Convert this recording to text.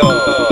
Aí.